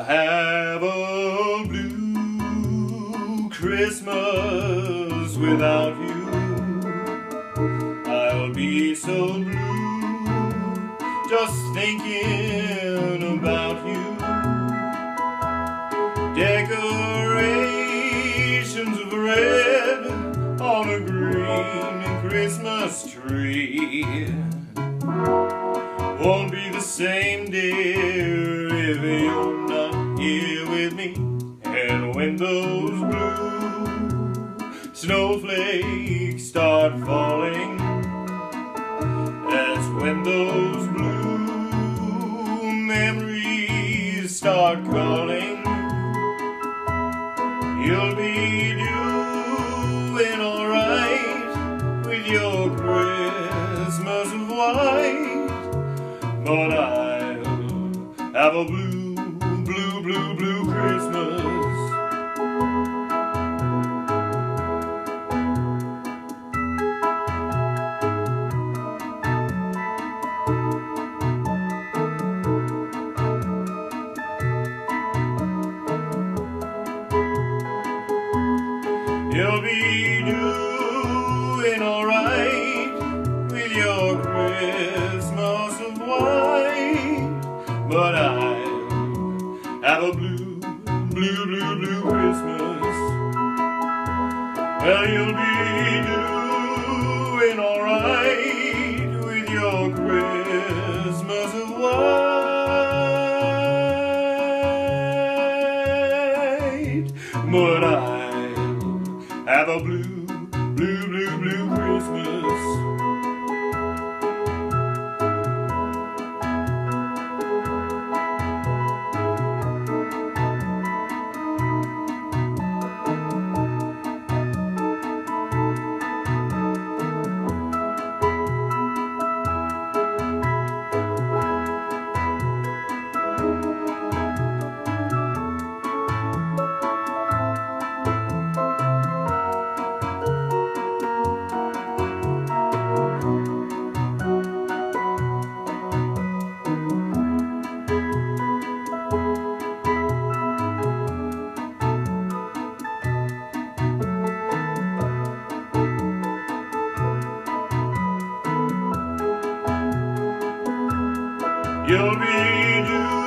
I'll have a blue Christmas without you. I'll be so blue just thinking about you. Decorations of red on a green Christmas tree won't be the same, dear, snowflakes start falling, that's when those blue memories start calling. You'll be doing alright with your Christmas white. But I'll have a blue, blue, blue, blue Christmas. You'll be doing alright with your Christmas of white, but I'll have a blue, blue, blue, blue Christmas. Well, you'll be doing alright with your Christmas of white, but I'll have a blue, blue, blue, blue Christmas. You'll be due.